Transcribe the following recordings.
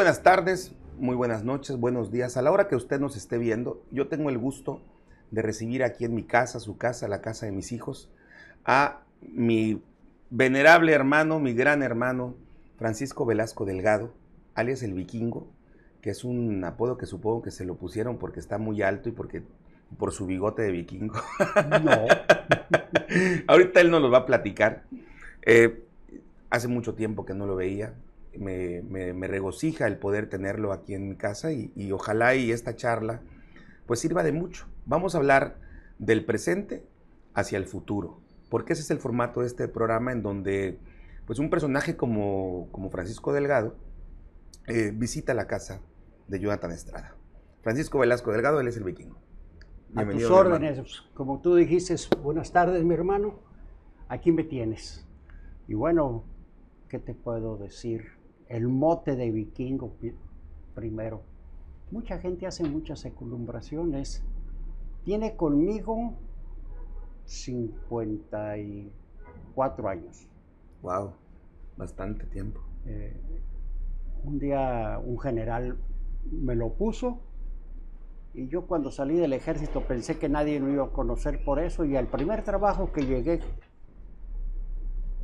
Buenas tardes, muy buenas noches, buenos días. A la hora que usted nos esté viendo, yo tengo el gusto de recibir aquí en mi casa, su casa, la casa de mis hijos, a mi venerable hermano, mi gran hermano, Francisco Velasco Delgado, alias el Vikingo, que es un apodo que supongo que se lo pusieron porque está muy alto y porque por su bigote de vikingo. No. Ahorita él nos lo va a platicar. Eh, hace mucho tiempo que no lo veía. Me, regocija el poder tenerlo aquí en mi casa y, y, ojalá y esta charla pues sirva de mucho. Vamos a hablar del presente hacia el futuro, porque ese es el formato de este programa en donde pues un personaje como, como Francisco Delgado eh, visita la casa de Jonathan Estrada. Francisco Velasco Delgado, él es el vikingo. A tus órdenes, como tú dijiste, buenas tardes mi hermano, aquí me tienes. Y bueno, ¿qué te puedo decir? El mote de vikingo primero. Mucha gente hace muchas eculumbraciones. Tiene conmigo 54 años. Wow, bastante tiempo. Eh, un día un general me lo puso y yo cuando salí del ejército pensé que nadie me iba a conocer por eso y al primer trabajo que llegué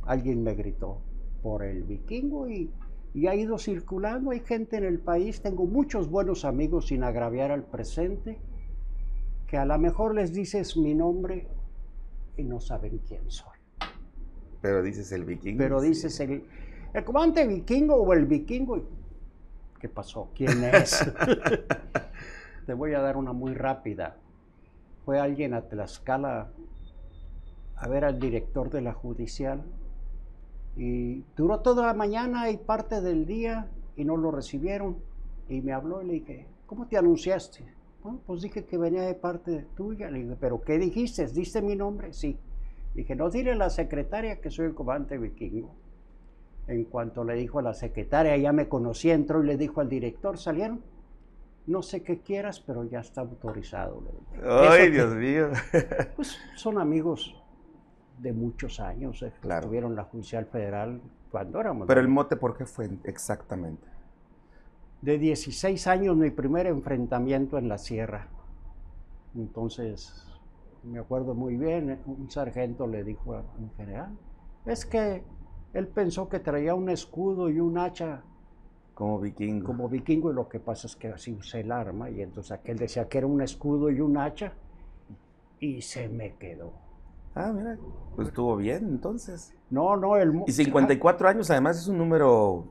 alguien me gritó por el vikingo y, ha ido circulando. Hay gente en el país, tengo muchos buenos amigos sin agraviar al presente, que a lo mejor les dices mi nombre y no saben quién soy. Pero dices el vikingo. Pero dices el, el comandante vikingo o el vikingo. ¿Qué pasó? ¿Quién es? Te voy a dar una muy rápida. Fue alguien a Tlaxcala a ver al director de la judicial y duró toda la mañana y parte del día y no lo recibieron. Y me habló y le dije, ¿cómo te anunciaste? pues dije que venía de parte tuya. Le dije, ¿pero qué dijiste? ¿Diste mi nombre? Sí. Dije, no, dile a la secretaria que soy el comandante vikingo. En cuanto le dijo a la secretaria, ya me conocía, entró y le dijo al director, salieron no sé qué quieras, pero ya está autorizado. Ay, Dios mío. Pues son amigos de muchos años, eh, claro. tuvieron la Judicial Federal cuando éramos. Pero el mote, ¿por qué fue exactamente? De 16 años, mi primer enfrentamiento en la sierra. Entonces, me acuerdo muy bien, un sargento le dijo a un general, es que él pensó que traía un escudo y un hacha como vikingo. Como vikingo, y lo que pasa es que así usé el arma, y entonces aquel decía que era un escudo y un hacha, y se me quedó. Ah, mira, pues estuvo bien entonces. No, no, el... Y 54 años además es un número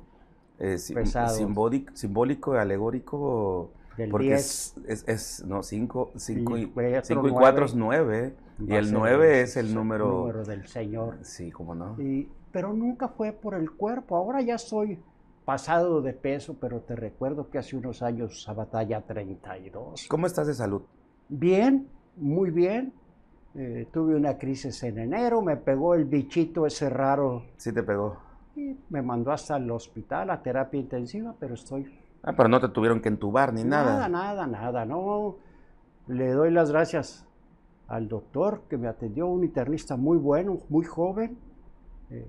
eh, simbólico, simbólico, alegórico, porque Es, es, no, 5 y, y 4 es 9, y el 9 es el número... El número del Señor. Sí, cómo no. Y, pero nunca fue por el cuerpo, ahora ya soy pasado de peso, pero te recuerdo que hace unos años usaba talla 32. ¿Cómo estás de salud? Bien, muy bien. Eh, tuve una crisis en enero, me pegó el bichito ese raro. Sí, te pegó. Y me mandó hasta el hospital a terapia intensiva, pero estoy. Ah, pero no te tuvieron que entubar ni nada. Nada, nada, nada, no. Le doy las gracias al doctor que me atendió, un internista muy bueno, muy joven. Eh,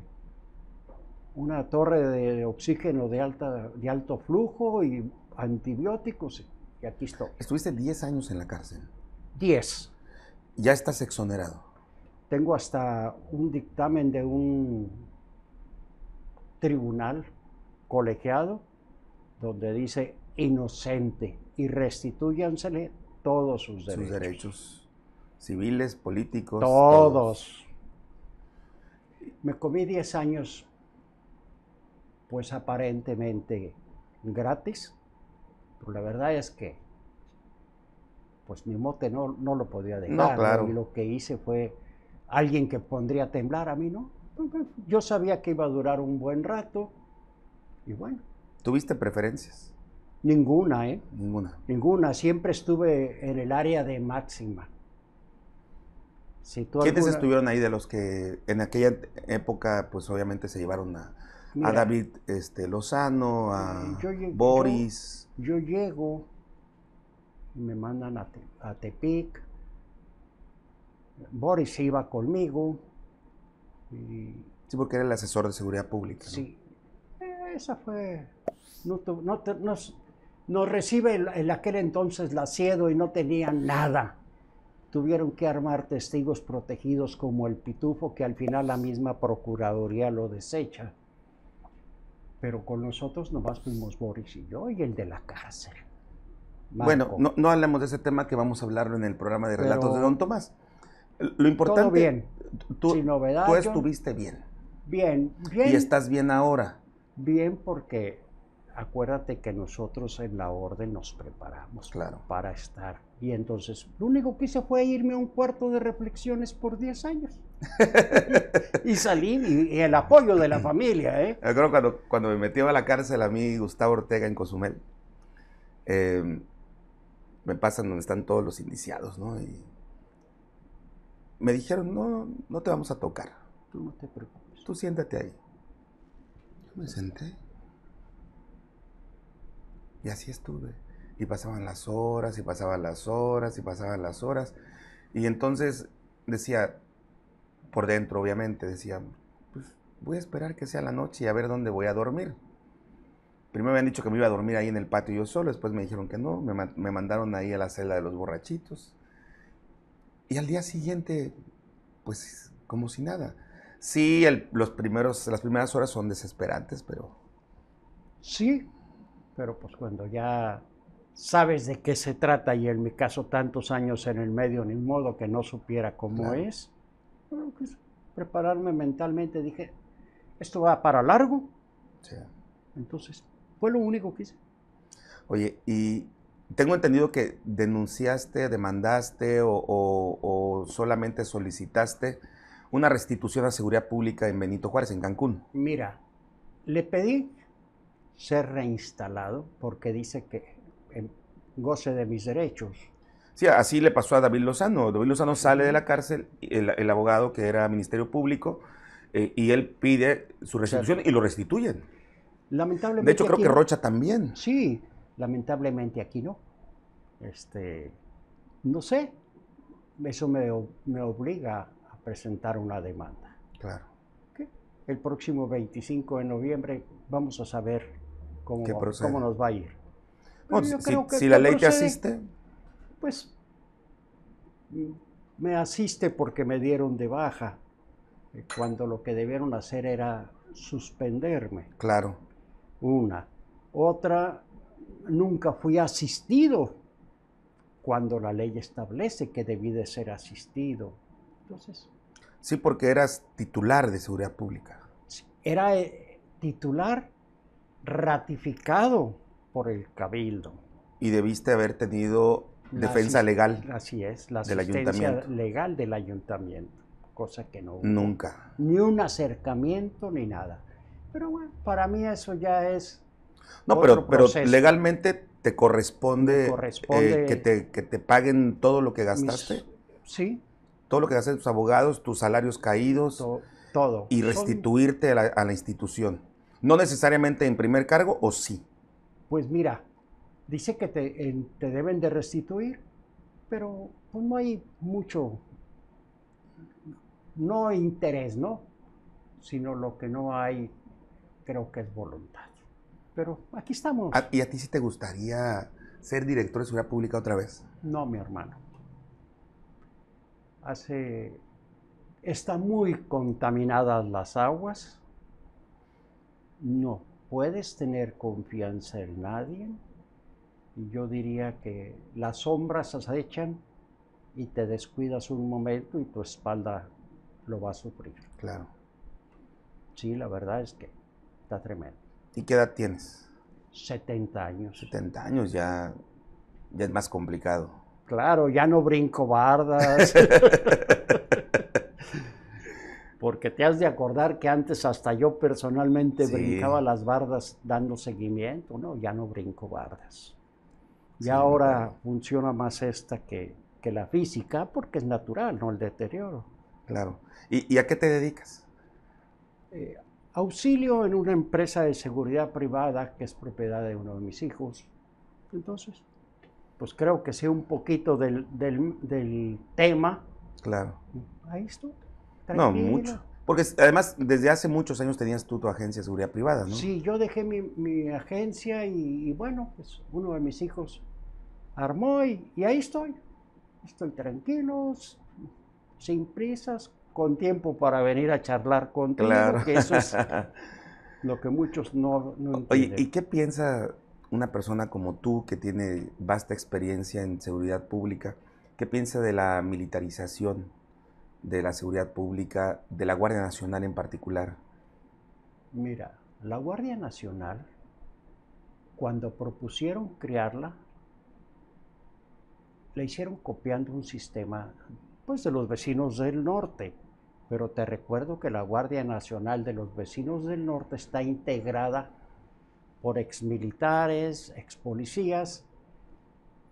una torre de oxígeno de, alta, de alto flujo y antibióticos. Y aquí estoy. Estuviste 10 años en la cárcel. 10. Ya estás exonerado. Tengo hasta un dictamen de un tribunal colegiado donde dice inocente y restituyansele todos sus derechos. Sus derechos civiles, políticos. Todos. todos. Me comí 10 años pues aparentemente gratis, pero la verdad es que pues mi mote no, no lo podía dejar. Y lo que hice fue alguien que pondría a temblar a mí, ¿no? Yo sabía que iba a durar un buen rato y bueno. ¿Tuviste preferencias? Ninguna, ¿eh? Ninguna. Ninguna. Siempre estuve en el área de máxima. ¿Quiénes estuvieron ahí de los que en aquella época, pues obviamente se llevaron a, a David este, Lozano, a Boris. Yo, llego, me mandan a, a, Tepic, Boris iba conmigo. sí, porque era el asesor de seguridad pública. Sí, esa fue No, no te- nos, nos recibe el- en aquel entonces la CIEDO y no tenían nada. Tuvieron que armar testigos protegidos como el pitufo, que al final la misma Procuraduría lo desecha. Pero con nosotros nomás fuimos Boris y yo y el de la cárcel. Bueno, no, no hablemos de ese tema que vamos a hablarlo en el programa de Relatos Pero- de Don Tomás. Lo importante, Todo bien, tú, sin novedad. tú estuviste bien Bien, bien. y estás bien ahora. Bien, porque acuérdate que nosotros en la orden nos preparamos Claro. para estar. Y entonces, lo único que hice fue irme a un cuarto de reflexiones por 10 años. y salí, y, y el apoyo de la familia, ¿eh? Me acuerdo cuando, cuando me metió a la cárcel a mí Gustavo Ortega en Cozumel. eh, me pasan donde están todos los indiciados, ¿no? Y me dijeron, no, no te vamos a tocar. Tú no te preocupes. Tú siéntate ahí. Yo me senté. Y así estuve. Y pasaban las horas, y pasaban las horas, y pasaban las horas. Y entonces decía, por dentro obviamente, decía, pues voy a esperar que sea la noche y a ver dónde voy a dormir. Primero me habían dicho que me iba a dormir ahí en el patio yo solo, después me dijeron que no, me, me mandaron ahí a la celda de los borrachitos. Y al día siguiente, pues como si nada. Sí, el- los primeros, las primeras horas son desesperantes, pero Sí, pero pues cuando ya sabes de qué se trata y en mi caso tantos años en el medio, ni modo que no supiera cómo Claro. es, bueno, pues, prepararme mentalmente, dije, esto va para largo, sea, entonces fue lo único que hice. Oye, y tengo entendido que denunciaste, demandaste o, o- o solamente solicitaste una restitución a seguridad pública en Benito Juárez, en Cancún. Mira, le pedí ser reinstalado porque dice que em, goce de mis derechos. Sí, así le pasó a David Lozano. David Lozano sale de la cárcel, el, el abogado que era Ministerio Público, eh, y él pide su restitución y lo restituyen. Lamentablemente. De hecho, creo aquí que no. Rocha también. Sí, lamentablemente aquí no. Este, no sé, eso me, me obliga a presentar una demanda. Claro. ¿ok? El próximo 25 de noviembre vamos a saber cómo, ¿Qué cómo nos va a ir. No, si si la esto ley te asiste, Pues me asiste porque me dieron de baja, eh, cuando lo que debieron hacer era suspenderme. claro. Una. Otra, nunca fui asistido cuando la ley establece que debí de ser asistido. Entonces, Sí, porque eras titular de seguridad pública. era eh, titular ratificado por el cabildo. Y debiste haber tenido La defensa legal. Así es, la del asistencia ayuntamiento. legal del ayuntamiento, cosa que no hubo. Nunca. Ni un acercamiento ni nada. Pero bueno, para mí eso ya es No, Otro pero, pero legalmente te corresponde, Me corresponde- eh, que, te, que te paguen todo lo que mis- gastaste, sí, todo lo que gastaste tus abogados, tus salarios caídos to- todo. y Son- restituirte a la, a la institución. No necesariamente en primer cargo o sí. Pues mira, dice que te, te deben de restituir, pero pues no hay mucho, no interés, ¿no? Sino lo que no hay, creo que es voluntad. Pero aquí estamos. ¿A- ¿Y a ti sí te gustaría ser director de seguridad pública otra vez? No, mi hermano. Hace, están muy contaminadas las aguas. No puedes tener confianza en nadie. Y yo diría que las sombras acechan y te descuidas un momento y tu espalda lo va a sufrir. Claro. Sí, la verdad es que está tremendo. ¿Y qué edad tienes? 70 años. 70 años ya, ya es más complicado. Claro, ya no brinco bardas. Porque te has de acordar que antes hasta yo personalmente Sí. brincaba las bardas dando seguimiento, ¿no? Ya no brinco bardas. Sí, Ya ahora funciona más esta que, que la física, porque es natural, ¿no? El deterioro. Claro. ¿Y, y a qué te dedicas? Eh, auxilio en una empresa de seguridad privada que es propiedad de uno de mis hijos. Entonces, pues creo que sé un poquito del, del- del tema. Claro. Ahí estoy. No, mucho. Porque además, desde hace muchos años tenías tú tu agencia de seguridad privada, ¿no? Sí, yo dejé mi, agencia y, bueno, pues uno de mis hijos armó y, ahí estoy. Estoy tranquilo, sin prisas, con tiempo para venir a charlar contigo, claro. que eso es lo que muchos no, no entienden. Oye, ¿y qué piensa una persona como tú que tiene vasta experiencia en seguridad pública? ¿Qué piensa de la militarización de la seguridad pública, de la Guardia Nacional en particular? Mira, la Guardia Nacional, cuando propusieron crearla, la hicieron copiando un sistema pues, de los vecinos del norte. Pero te recuerdo que la Guardia Nacional de los vecinos del norte está integrada por exmilitares, expolicías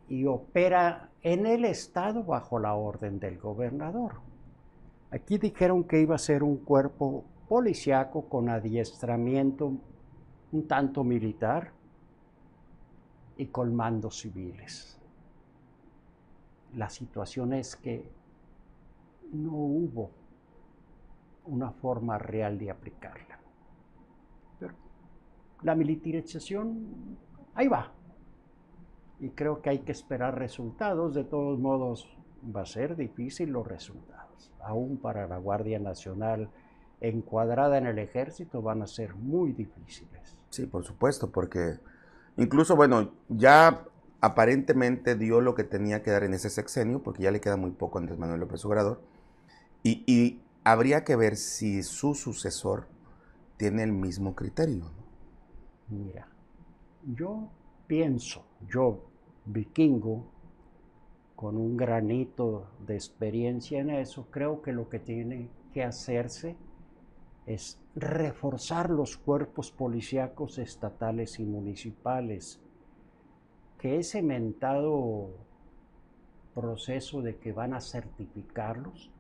y opera en el estado bajo la orden del gobernador. Aquí dijeron que iba a ser un cuerpo policiaco con adiestramiento un tanto militar y con mandos civiles. La situación es que no hubo una forma real de aplicarla. Pero la militarización, ahí va. Y creo que hay que esperar resultados. De todos modos, va a ser difícil los resultados. Aún para la Guardia Nacional encuadrada en el ejército van a ser muy difíciles. Sí, por supuesto, porque incluso, bueno, ya aparentemente dio lo que tenía que dar en ese sexenio, porque ya le queda muy poco a Andrés Manuel López Obrador, y, habría que ver si su sucesor tiene el mismo criterio. Mira, yo pienso, yo, vikingo, con un granito de experiencia en eso, creo que lo que tiene que hacerse es reforzar los cuerpos policíacos estatales y municipales, que ese mentado proceso de que van a certificarlos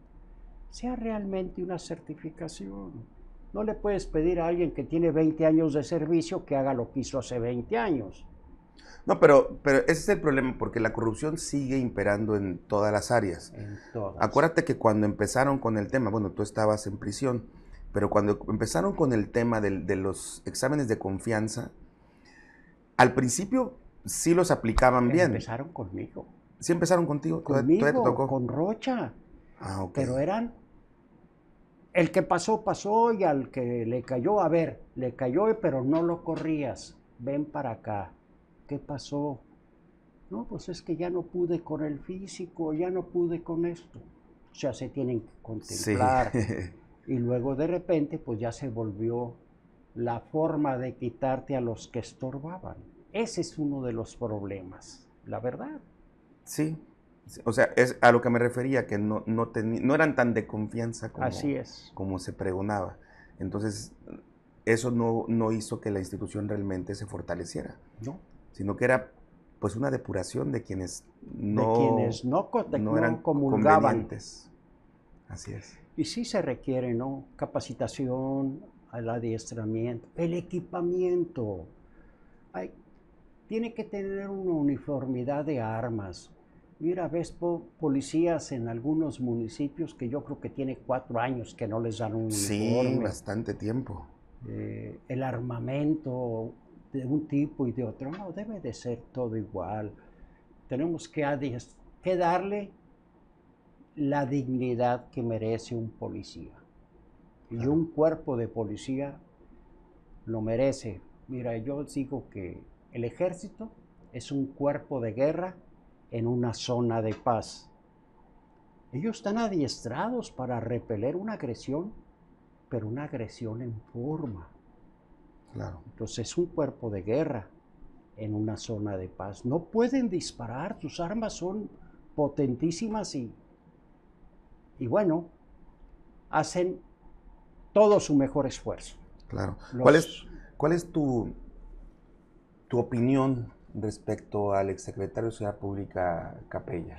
sea realmente una certificación. No le puedes pedir a alguien que tiene 20 años de servicio que haga lo que hizo hace 20 años. No, pero, pero ese es el problema, porque la corrupción sigue imperando en todas las áreas. En todas. Acuérdate que cuando empezaron con el tema, bueno, tú estabas en prisión, pero cuando empezaron con el tema de, los exámenes de confianza, al principio sí los aplicaban bien. Empezaron conmigo. Sí empezaron contigo. Conmigo, con Rocha. Ah, ok. Pero eran el que pasó, pasó y al que le cayó, a ver, le cayó, pero no lo corrías. Ven para acá. ¿qué pasó? No, pues es que ya no pude con el físico, ya no pude con esto. O sea, se tienen que contemplar. Y luego de repente, pues ya se volvió la forma de quitarte a los que estorbaban. Ese es uno de los problemas, la verdad. Sí, o sea, es a lo que me refería, que no, no, no eran tan de confianza como, Así es. como se pregonaba. Entonces, eso no, no hizo que la institución realmente se fortaleciera. No sino que era pues una depuración de quienes no, de quienes no, no, eran comulgaban. Así es. Y sí se requiere, ¿no? Capacitación, el adiestramiento, el equipamiento. Hay, tiene que tener una uniformidad de armas. Mira, ves policías en algunos municipios que yo creo que tiene cuatro años que no les dan un uniforme. Sí, bastante tiempo. Eh, el armamento, de un tipo y de otro. No, debe de ser todo igual. Tenemos que, que darle la dignidad que merece un policía. Y un cuerpo de policía lo merece. Mira, yo digo que el ejército es un cuerpo de guerra en una zona de paz. Ellos están adiestrados para repeler una agresión, pero una agresión en forma. Entonces es un cuerpo de guerra en una zona de paz. No pueden disparar, sus armas son potentísimas y, y bueno, hacen todo su mejor esfuerzo. Claro. ¿Cuál es, cuál es tu, tu opinión respecto al exsecretario de Ciudad Pública Capella?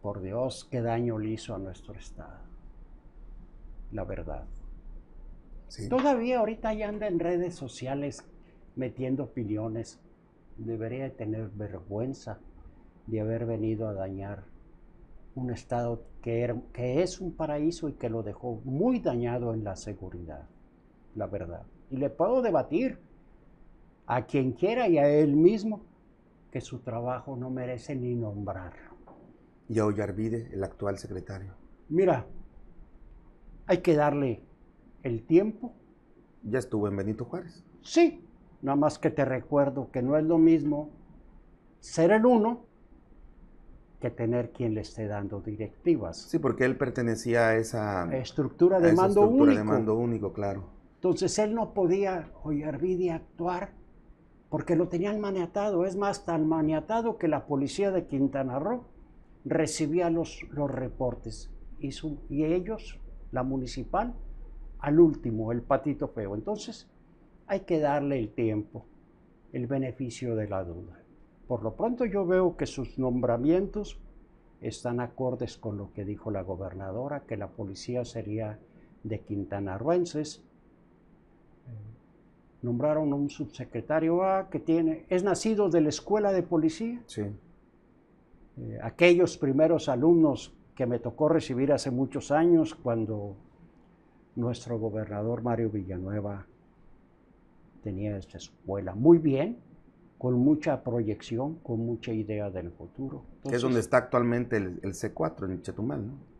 Por Dios, qué daño le hizo a nuestro Estado. La verdad. Todavía ahorita ya anda en redes sociales metiendo opiniones. Debería tener vergüenza de haber venido a dañar un estado que, era- que es un paraíso y que lo dejó muy dañado en la seguridad, la verdad. Y le puedo debatir a quien quiera y a él mismo que su trabajo no merece ni nombrarlo. Y a Ollarvide, el actual secretario. Mira, hay que darle el tiempo, Ya estuvo en Benito Juárez. sí, nada más que te recuerdo que no es lo mismo ser el uno que tener quien le esté dando directivas. Sí, porque él pertenecía a esa, Estructura a de esa mando estructura único. de mando único, claro. Entonces él no podía, Ollarvide, actuar porque lo tenían maniatado. Es más, tan maniatado que la policía de Quintana Roo recibía los, los reportes y, su- y ellos, la municipal, al último, el patito feo. Entonces hay que darle el tiempo, el beneficio de la duda. Por lo pronto yo veo que sus nombramientos están acordes con lo que dijo la gobernadora, que la policía sería de quintanarruenses. Nombraron a un subsecretario A que tiene, es nacido de la escuela de policía. Sí. Eh, aquellos primeros alumnos que me tocó recibir hace muchos años cuando nuestro gobernador Mario Villanueva tenía esta escuela muy bien, con mucha proyección, con mucha idea del futuro. que es donde está actualmente el, el C4, en Chetumal, ¿no?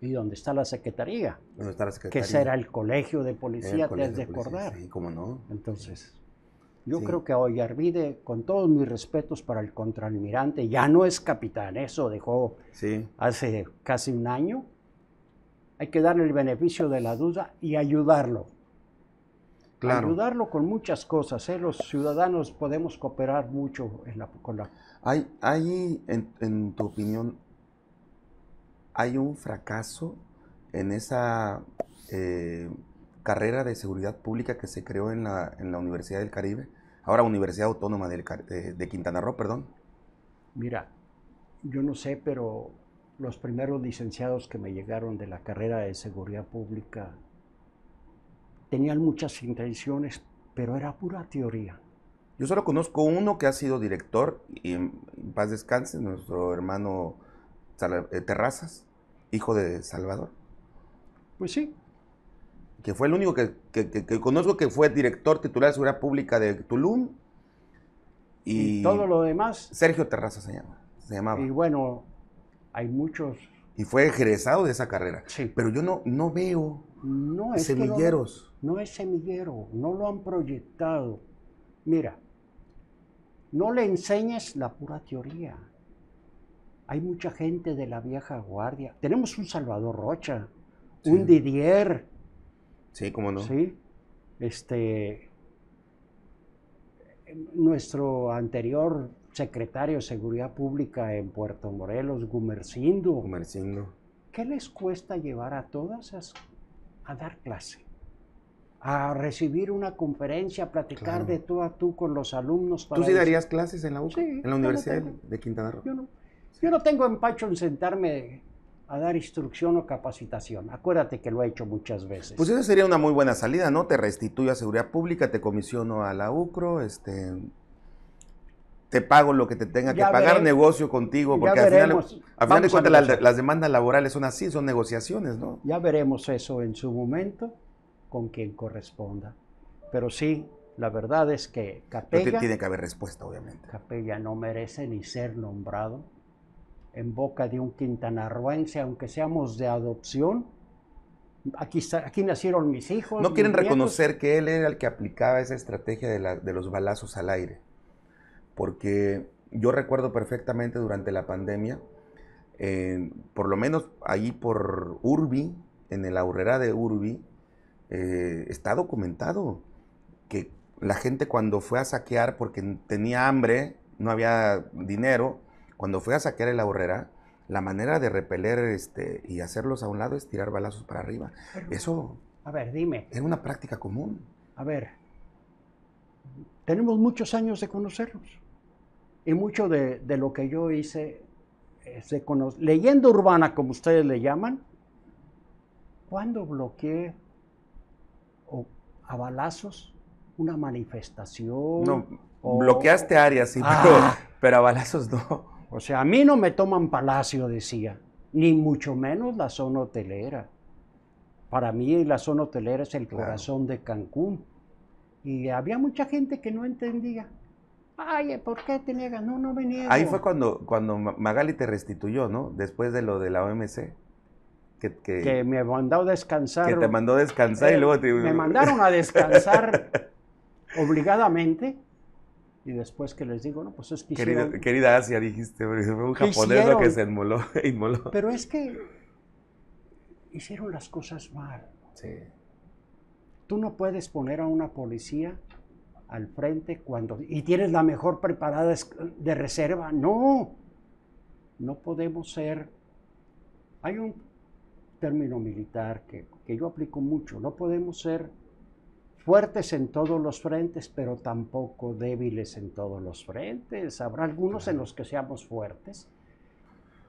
Y donde está la secretaría, está la que secretaría. ese era el colegio de El policía, te colegio has de policía, acordar. Sí, cómo no. Entonces, yo Sí. creo que a Ollarvide, con todos mis respetos para el contraalmirante, ya no es capitán, eso dejó Sí, hace casi un año. Hay que darle el beneficio de la duda y ayudarlo. claro. Ayudarlo con muchas cosas. ¿eh? Los ciudadanos podemos cooperar mucho en la- con la... Hay, hay en, en tu opinión, hay un fracaso en esa eh, carrera de seguridad pública que se creó en la, en la Universidad del Caribe, ahora Universidad Autónoma del de, de Quintana Roo, perdón. Mira, yo no sé, pero los primeros licenciados que me llegaron de la carrera de seguridad pública tenían muchas intenciones, pero era pura teoría. Yo solo conozco uno que ha sido director, y en paz descanse, nuestro hermano eh, Terrazas, hijo de Salvador, Pues sí, que fue el único que, que- que- que conozco que fue director titular de seguridad pública de Tulum. y, Y, todo lo demás. Sergio Terrazas se llama, se llamaba. Y bueno, hay muchos... Y fue egresado de esa carrera. Sí. Pero yo no, no veo No es no semilleros. no es semillero, no lo han proyectado. Mira, no le enseñes la pura teoría. Hay mucha gente de la vieja guardia. Tenemos un Salvador Rocha, Sí. un Didier, Sí, cómo no. ¿sí? Este, nuestro anterior secretario de Seguridad Pública en Puerto Morelos, Gumercindo. Comerciando. ¿Qué les cuesta llevar a todas esas a dar clase? A recibir una conferencia, a platicar Claro. de tú a tú con los alumnos. ¿Tú sí darías clases en la UCA? Sí, en la Universidad de Quintana Roo. Yo no, yo no tengo empacho en sentarme a dar instrucción o capacitación. Acuérdate que lo he hecho muchas veces. Pues esa sería una muy buena salida, ¿no? Te restituyo a seguridad pública, te comisiono a la UCRO, este, te pago lo que te tenga que pagar, negocio contigo, porque al final, al final de cuentas las, demandas laborales son así, son negociaciones, ¿no? Ya veremos eso en su momento con quien corresponda. Pero sí, la verdad es que Pero Capella... tiene que haber respuesta, obviamente. Capella no merece ni ser nombrado en boca de un quintanarruense, aunque seamos de adopción. Aquí, aquí nacieron mis hijos. No quieren nietos. reconocer que él era el que aplicaba esa estrategia de, la- de los balazos al aire. Porque yo recuerdo perfectamente durante la pandemia, eh, por lo menos ahí por Urbi, en el aurrera de Urbi, eh, está documentado que la gente cuando fue a saquear, porque tenía hambre, no había dinero, cuando fue a saquear el aurrera, la manera de repeler este, y hacerlos a un lado es tirar balazos para arriba. Pero, Eso A ver, dime, era una práctica común. a ver, tenemos muchos años de conocerlos. Y mucho de, de lo que yo hice es de cono- leyenda urbana, como ustedes le llaman, ¿cuándo bloqueé o a balazos una manifestación? No, o- bloqueaste áreas, sí, Ah. pero, pero a balazos no. O sea, a mí no me toman palacio, decía. ni mucho menos la zona hotelera. Para mí la zona hotelera es el corazón de Cancún. Y había mucha gente que no entendía. Ay, ¿por qué te niegas? No, no me niego. Ahí fue cuando, cuando Magali te restituyó, ¿no? Después de lo de la OMC. Que, me mandó a descansar. Que te mandó a descansar y eh, luego te... Me mandaron a descansar obligadamente. Y después que les digo, no, pues es que querida, querida Asia, dijiste, fue un japonés lo que se inmoló, inmoló. Pero es que hicieron las cosas mal. Sí. Tú no puedes poner a una policía al frente cuando y tienes la mejor preparada de reserva. No, no podemos ser. Hay un término militar que, que yo aplico mucho. No podemos ser fuertes en todos los frentes, pero tampoco débiles en todos los frentes. Habrá algunos en los que seamos fuertes.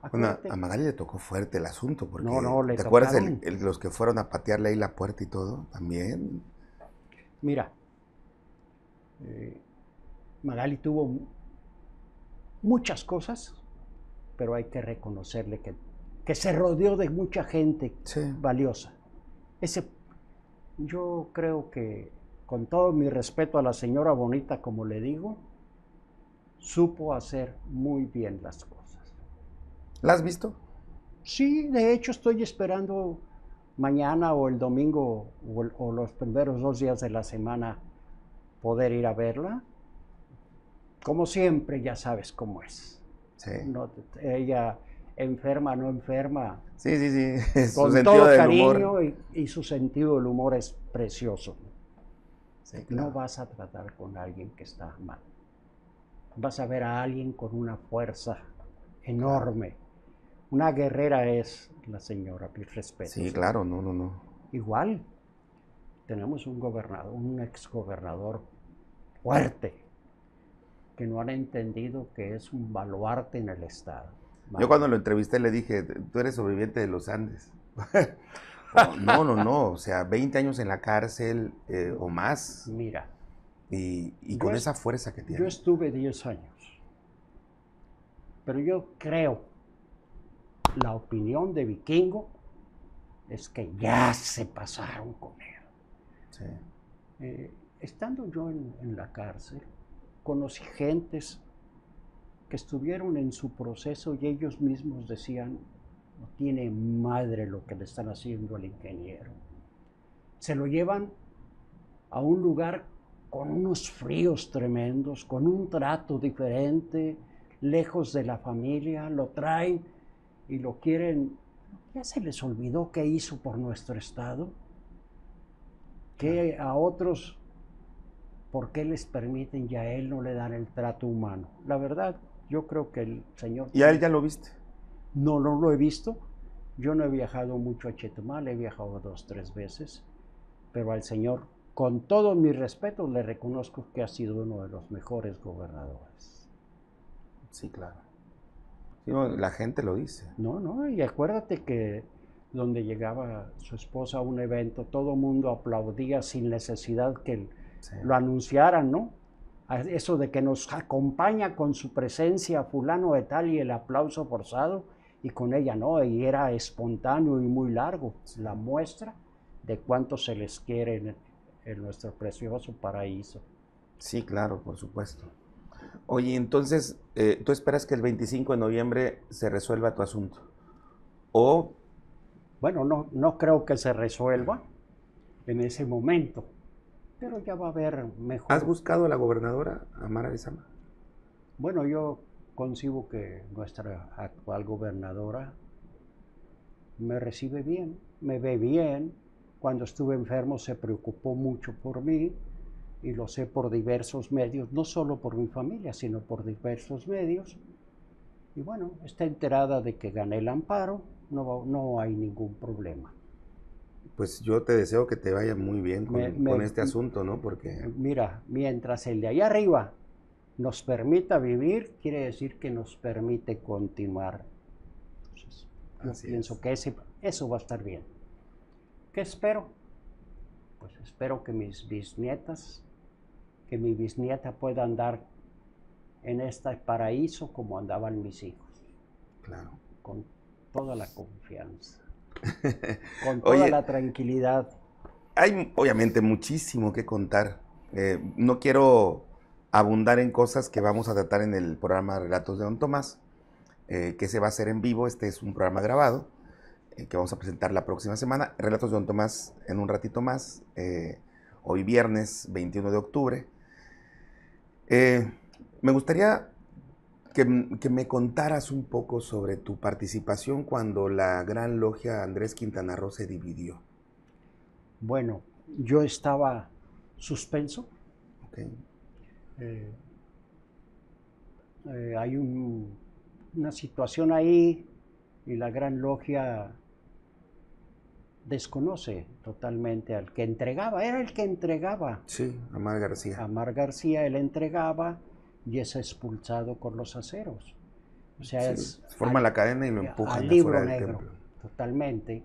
a Magali le tocó fuerte el asunto, porque no, no, le ¿te acuerdas los que fueron a patearle ahí la puerta y todo? También. Mira, eh, Magali tuvo muchas cosas, pero hay que reconocerle que, que se rodeó de mucha gente valiosa. Ese, yo creo que, con todo mi respeto a la señora Bonita, como le digo, supo hacer muy bien las cosas. ¿La has visto? Sí, de hecho estoy esperando mañana o el domingo o los primeros dos días de la semana poder ir a verla. Como siempre, ya sabes cómo es. ella enferma, no enferma. Sí, sí, sí. Con todo cariño y, su sentido del humor es precioso. No vas a tratar con alguien que está mal. Vas a ver a alguien con una fuerza enorme. Una guerrera es la señora, mi respeto. Sí, claro, no, no, no. Igual, tenemos un gobernador, un exgobernador fuerte, que no han entendido que es un baluarte en el Estado. Yo cuando lo entrevisté le dije, tú eres sobreviviente de los Andes. no, no, no, o sea, 20 años en la cárcel eh, o más. Mira. Y, con esa fuerza que tiene. Yo estuve 10 años. Pero yo creo, la opinión de Vikingo es que ya se pasaron con él. Eh, estando yo en, la cárcel, conocí gentes que estuvieron en su proceso y ellos mismos decían, no tiene madre lo que le están haciendo al ingeniero. Se lo llevan a un lugar con unos fríos tremendos, con un trato diferente, lejos de la familia, lo traen y lo quieren. ¿Ya se les olvidó qué hizo por nuestro Estado? que a otros, ¿por qué les permiten y a él no le dan el trato humano? La verdad, yo creo que el Señor... ¿Y a él ya lo viste? No, no lo he visto. Yo no he viajado mucho a Chetumal, he viajado dos, tres veces, pero al Señor, con todo mi respeto, le reconozco que ha sido uno de los mejores gobernadores. Sí, claro. la gente lo dice. No, no, y acuérdate que donde llegaba su esposa a un evento, todo el mundo aplaudía sin necesidad que lo anunciaran, ¿no? Eso de que nos acompaña con su presencia fulano de tal y el aplauso forzado, y con ella no, y era espontáneo y muy largo, la muestra de cuánto se les quiere en, nuestro precioso paraíso. Sí, claro, por supuesto. Oye, entonces, eh, ¿tú esperas que el 25 de noviembre se resuelva tu asunto? ¿O bueno, no, no creo que se resuelva en ese momento, pero ya va a haber mejor. ¿Has buscado a la gobernadora, Amara Lezama? Bueno, yo concibo que nuestra actual gobernadora me recibe bien, me ve bien. Cuando estuve enfermo se preocupó mucho por mí y lo sé por diversos medios, no solo por mi familia, sino por diversos medios. Y bueno, está enterada de que gané el amparo, no, no hay ningún problema. Pues yo te deseo que te vaya muy bien con, este asunto, ¿no? Porque... Mira, mientras el de allá arriba nos permita vivir, quiere decir que nos permite continuar. Entonces, yo pienso que ese, eso va a estar bien. ¿Qué espero? Pues espero que mis bisnietas, que mi bisnieta pueda andar en este paraíso como andaban mis hijos. Claro. Con toda la confianza, con toda la tranquilidad. Hay obviamente muchísimo que contar. Eh, no quiero abundar en cosas que vamos a tratar en el programa Relatos de Don Tomás, eh, que se va a hacer en vivo. Este es un programa grabado eh, que vamos a presentar la próxima semana. Relatos de Don Tomás en un ratito más, hoy viernes 21 de octubre. me gustaría que, me contaras un poco sobre tu participación cuando la gran logia Andrés Quintana Roo se dividió. Bueno, yo estaba suspenso. Eh, eh, hay una situación ahí y la gran logia desconoce totalmente al que entregaba, era el que entregaba. Sí, Amar García. Amar García, él entregaba y es expulsado con los aceros. O sea, es, forma la cadena y lo empuja al libro negro, totalmente.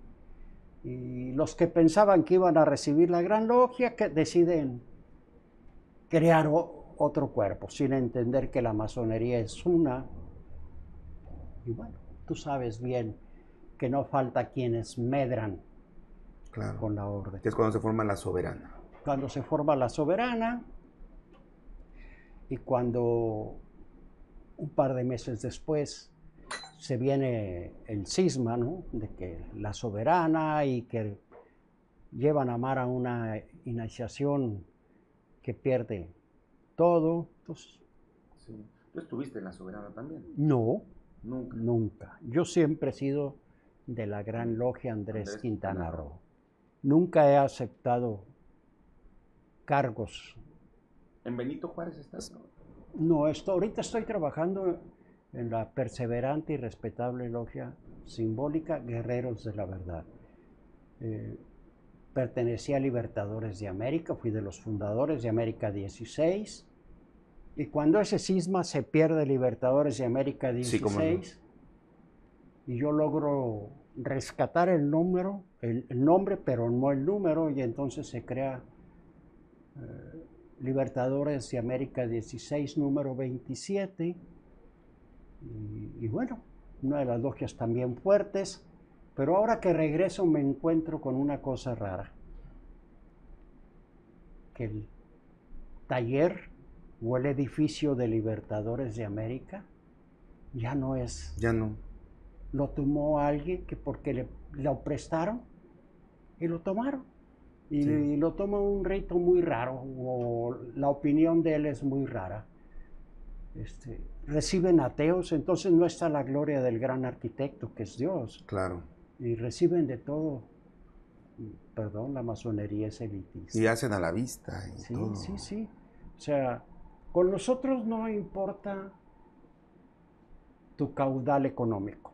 Y los que pensaban que iban a recibir la gran logia que deciden crear otro cuerpo, sin entender que la masonería es una. Y bueno, tú sabes bien que no falta quienes medran con la orden. Que es cuando se forma la soberana. Cuando se forma la soberana, y cuando un par de meses después se viene el cisma, ¿no? De que la soberana y que llevan a Mar a una iniciación que pierde todo. Entonces, ¿Tú estuviste en la soberana también? No, nunca. Nunca. Yo siempre he sido de la gran logia Andrés, Quintana Roo. Nunca he aceptado cargos ¿En Benito Juárez estás? No, esto, ahorita estoy trabajando en la perseverante y respetable logia simbólica Guerreros de la Verdad. Eh, pertenecía a Libertadores de América, fui de los fundadores de América 16. Y cuando ese cisma se pierde Libertadores de América 16, y yo logro rescatar el número, el, nombre, pero no el número, y entonces se crea eh, Libertadores de América 16, número 27. Y, bueno, una de las logias también fuertes. Pero ahora que regreso me encuentro con una cosa rara. Que el taller o el edificio de Libertadores de América ya no es. Ya no. Lo tomó alguien que porque le, lo prestaron y lo tomaron. Y, lo toma un rito muy raro, o la opinión de él es muy rara. Este, reciben ateos, entonces no está la gloria del gran arquitecto que es Dios. Claro. Y reciben de todo. Perdón, la masonería es elitista. Y hacen a la vista. Y sí, sí, sí. O sea, con nosotros no importa tu caudal económico.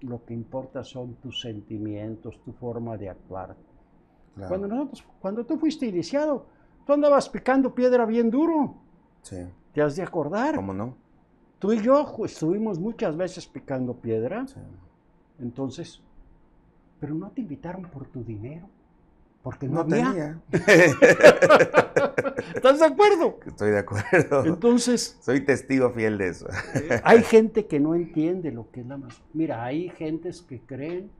Lo que importa son tus sentimientos, tu forma de actuar, cuando, nosotros, cuando tú fuiste iniciado, tú andabas picando piedra bien duro. Sí. ¿Te has de acordar? ¿Cómo no? Tú y yo estuvimos muchas veces picando piedra. Sí. Entonces, pero no te invitaron por tu dinero. Porque no, no tenía. ¿Estás de acuerdo? Estoy de acuerdo. Entonces. Soy testigo fiel de eso. hay gente que no entiende lo que es la más. Mira, hay gentes que creen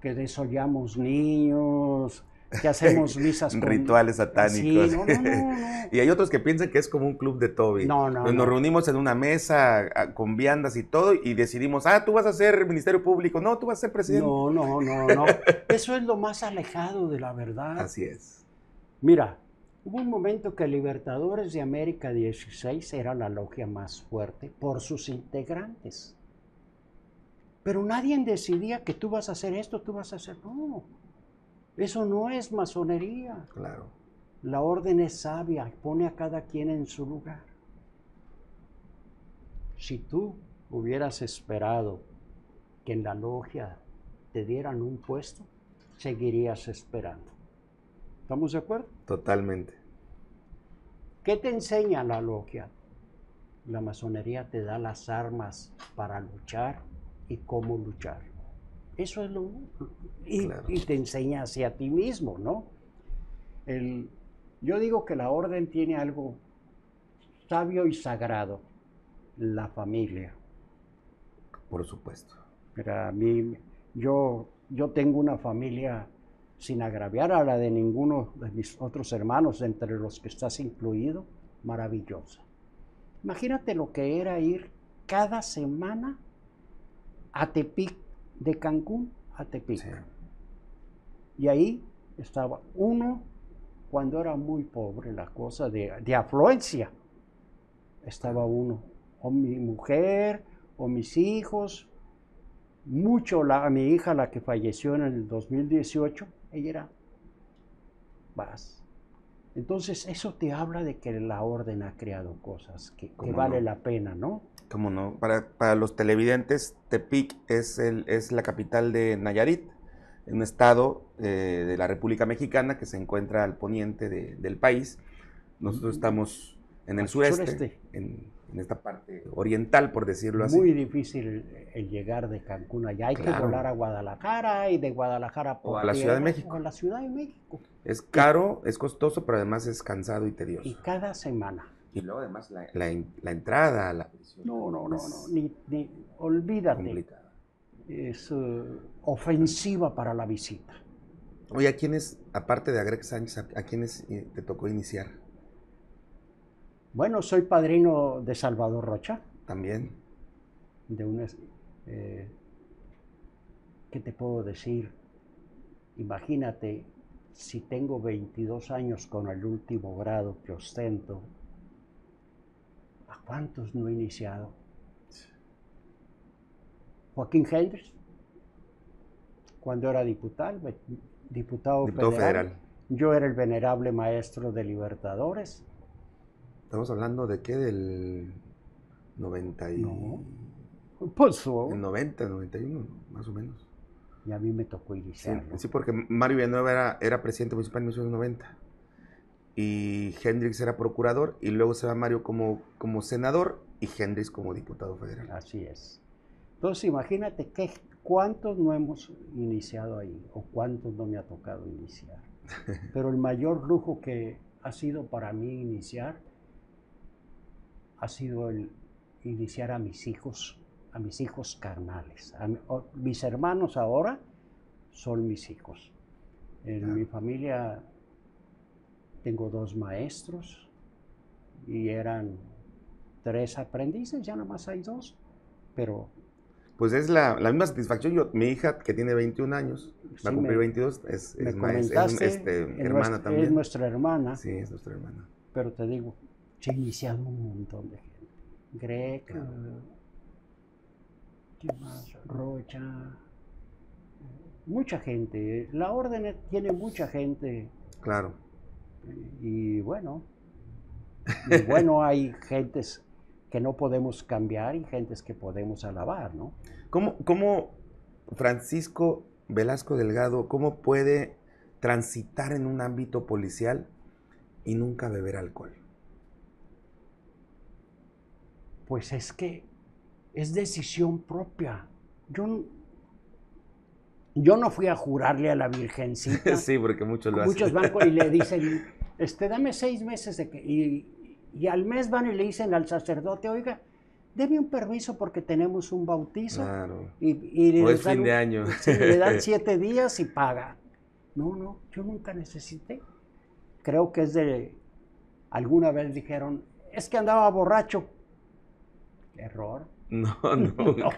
que desollamos niños, que hacemos misas con... Rituales satánicos. y hay otros que piensan que es como un club de Toby. No, no, Nos reunimos en una mesa con viandas y todo y decidimos, ah, tú vas a ser Ministerio Público, no, tú vas a ser presidente. No, no, no, no. Eso es lo más alejado de la verdad. Así es. Mira, hubo un momento que Libertadores de América 16 era la logia más fuerte por sus integrantes. Pero nadie decidía que tú vas a hacer esto, tú vas a hacer. No, eso no es masonería. Claro. La orden es sabia, pone a cada quien en su lugar. Si tú hubieras esperado que en la logia te dieran un puesto, seguirías esperando. ¿Estamos de acuerdo? Totalmente. ¿Qué te enseña la logia? La masonería te da las armas para luchar, y cómo luchar. Eso es lo... Y, y te enseña hacia ti mismo, ¿no? El, yo digo que la orden tiene algo sabio y sagrado, la familia. Por supuesto. Mira, a mí, yo, yo tengo una familia sin agraviar a la de ninguno de mis otros hermanos, entre los que estás incluido, maravillosa. Imagínate lo que era ir cada semana a Tepic, de Cancún a Tepic. Sí. Y ahí estaba uno, cuando era muy pobre la cosa de, de afluencia, estaba uno, o mi mujer, o mis hijos, mucho la, a mi hija, la que falleció en el 2018, ella era, vas. Entonces eso te habla de que la orden ha creado cosas que, que ¿Cómo vale no? la pena, ¿no? ¿Cómo no? Para, para los televidentes, Tepic es, el, es la capital de Nayarit, un estado eh, de la República Mexicana que se encuentra al poniente de- del país. Nosotros estamos en el sureste, sureste. En, en esta parte oriental, por decirlo así. Muy difícil el, el llegar de Cancún allá. Hay que volar a Guadalajara y de Guadalajara O a la Ciudad de México. O a la Ciudad de México. Es caro, es costoso, pero además es cansado y tedioso. Y cada semana. Y luego además la, la la entrada a la prisión No, no, no, no. Ni, ni- olvídate. complicada. Es eh, ofensiva para la visita. Oye, ¿a quiénes, aparte de Agreg Sánchez, a, a quiénes eh, te tocó iniciar Bueno, soy padrino de Salvador Rocha, también? de eh, ¿Qué te puedo decir? Imagínate, si tengo 22 años con el último grado que ostento, ¿a cuántos no he iniciado? Joaquín Hendrix, cuando era diputado, diputado, Diputado federal, federal. yo era el venerable maestro de Libertadores, Estamos hablando de qué, del 90 y... No. pues oh, El 90, 91, más o menos. y a mí me tocó Sí, iniciarlo. sí, porque Mario Villanueva era, era presidente municipal en 1990. Y Hendrix era procurador, y luego se va Mario como, como senador y Hendrix como diputado federal. Así es. Entonces imagínate que, cuántos no hemos iniciado ahí o cuántos no me ha tocado iniciar. Pero el mayor lujo que ha sido para mí iniciar ha sido el iniciar a mis hijos, a mis hijos carnales. A mi- o- mis hermanos ahora son mis hijos. En Claro. mi familia tengo dos maestros y eran tres aprendices, ya nada más hay dos, pero Pues es la, la misma satisfacción. Yo, mi hija, que tiene 21 años, va a cumplir me- 22, es, es, maes- es comentaste, este, es hermana nuestra- también. es nuestra hermana, Sí, es nuestra hermana. pero te digo, se ha iniciado un montón de gente. Eh, ¿quién más? Rocha, mucha gente. La orden tiene mucha gente Claro. y bueno, y bueno, hay gentes que no podemos cambiar y gentes que podemos alabar, ¿no? ¿Cómo, cómo Francisco Velasco Delgado, cómo puede transitar en un ámbito policial y nunca beber alcohol? Pues es que es decisión propia. Yo, yo no fui a jurarle a la Virgencita. sí, porque muchos lo Muchos hacen. van y le dicen, este, dame seis meses de que... Y, y al mes van y le dicen al sacerdote, oiga, deme un permiso porque tenemos un bautizo. Claro. Y, y O es fin de año. sí, le dan siete días y paga. No, no, yo nunca necesité. Creo que es de... Alguna vez dijeron, es que andaba borracho. Error. No, no.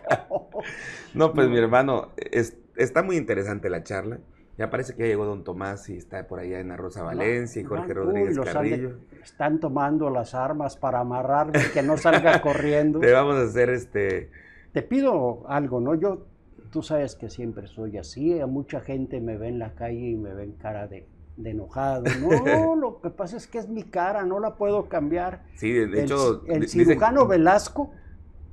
No, pues No. mi hermano, es- está muy interesante la charla. Ya parece que ya llegó don Tomás y está por allá en la Rosa Valencia y Jorge Uy, Rodríguez de- Carrillo. están tomando las armas para amarrarme y que no salga corriendo. Te vamos a hacer este. Te pido algo, ¿no? Yo, tú sabes que siempre soy así. A mucha gente me ve en la calle y me ven cara de, de enojado. No, lo que pasa es que es mi cara, no la puedo cambiar. Sí, de, el, hecho. el dicen- cirujano Velasco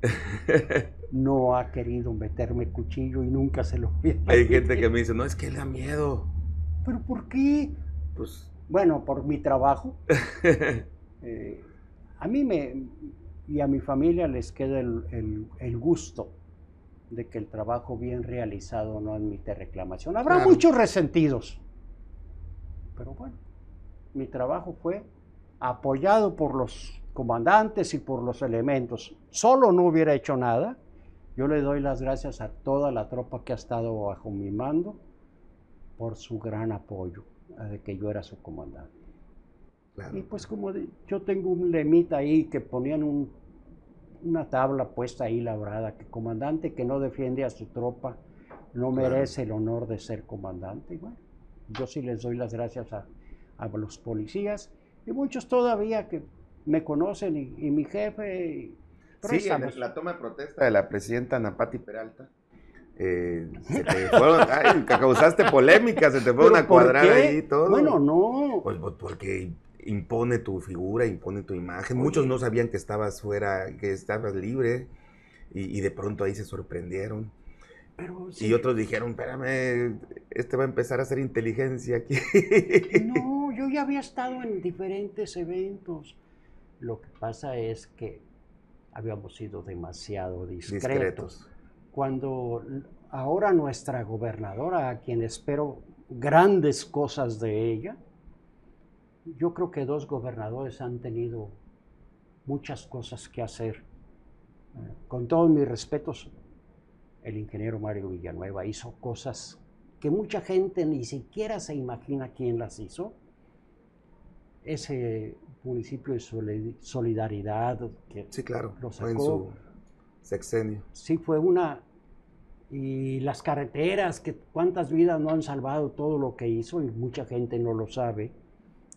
no ha querido meterme cuchillo y nunca se lo voy a Hay gente que me dice, no, es que le da miedo. ¿Pero por qué? Pues. Bueno, por mi trabajo. Eh, a mí me, y a mi familia les queda el, el- el gusto de que el trabajo bien realizado no admite reclamación. Habrá Claro. muchos resentidos, pero bueno, mi trabajo fue apoyado por los comandantes y por los elementos. Solo no hubiera hecho nada, Yo le doy las gracias a toda la tropa que ha estado bajo mi mando por su gran apoyo, de que yo era su comandante. Y pues como yo tengo un lemita ahí que ponían un, una tabla puesta ahí labrada, que comandante que no defiende a su tropa no merece el honor de ser comandante. bueno, yo sí les doy las gracias a, a los policías y muchos todavía que me conocen y, mi jefe. sí, en la toma de protesta de la presidenta Napati Peralta. Eh, se te fueron, ay, causaste polémica, se te fueron a cuadrar ahí todo. Bueno, no. Pues, pues, porque impone tu figura, impone tu imagen. Muchos no sabían que estabas fuera, que estabas libre, y, de pronto ahí se sorprendieron. Pero, Y otros dijeron, espérame, este va a empezar a hacer inteligencia aquí. No, yo ya había estado en diferentes eventos. Lo que pasa es que habíamos sido demasiado discretos. Cuando ahora nuestra gobernadora, a quien espero grandes cosas de ella, yo creo que dos gobernadores han tenido muchas cosas que hacer. Eh, con todos mis respetos, el ingeniero Mario Villanueva hizo cosas que mucha gente ni siquiera se imagina quién las hizo. Ese municipio de solidaridad que sí, claro, Fue en su sexenio. Sí, fue una... Y las carreteras, que cuántas vidas no han salvado todo lo que hizo y mucha gente no lo sabe.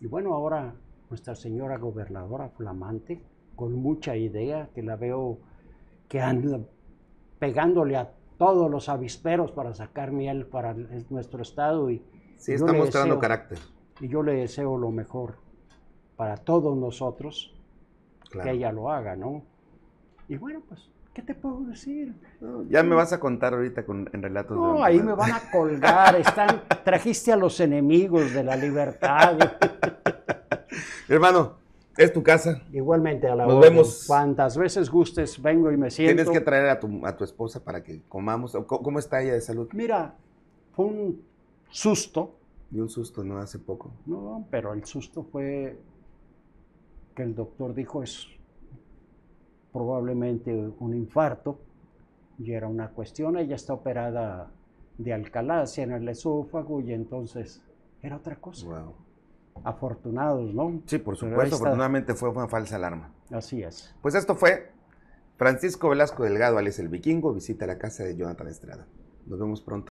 Y bueno, ahora nuestra señora gobernadora flamante, con mucha idea, que la veo que anda pegándole a todos los avisperos para sacar miel para nuestro estado. Y sí, está mostrando carácter. Y yo le deseo lo mejor para todos nosotros que ella lo haga, ¿no? Y bueno, pues, ¿qué te puedo decir? ya me vas a contar ahorita con, en relatos. No, ahí me van a colgar. Están, trajiste a los enemigos de la libertad. Hermano, es tu casa. Igualmente, a la Nos vemos. Cuantas veces gustes, vengo y me siento. Tienes que traer a tu, a tu esposa para que comamos. ¿Cómo está ella de salud? Mira, fue un susto. Y un susto, ¿no? Hace poco. No, pero el susto fue el doctor dijo es probablemente un infarto y era una cuestión, ella está operada de alcalacia en el esófago y entonces era otra cosa. Afortunados, ¿no? Sí, por supuesto, afortunadamente fue una falsa alarma. Así es. Pues esto fue Francisco Velasco Delgado, Alex el Vikingo, visita la casa de Jonathan Estrada. Nos vemos pronto.